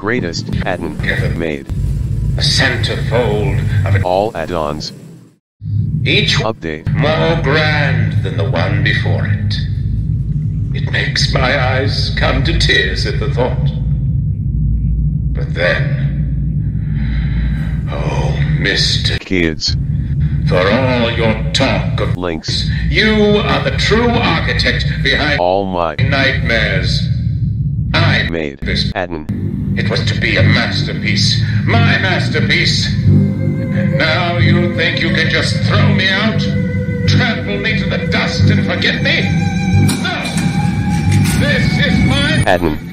Greatest add-on made. A centerfold of. All add-ons. Each Update. more grand than the one before it. It makes my eyes come to tears at the thought. But then, oh, Mr. Kids. For all your talk of Links. you are the true architect behind All my nightmares. I made. this. pattern. It was to be a masterpiece, my masterpiece. And now you think you can just throw me out, trample me to the dust, and forget me? No! This is my add-on.